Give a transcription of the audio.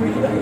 Gracias.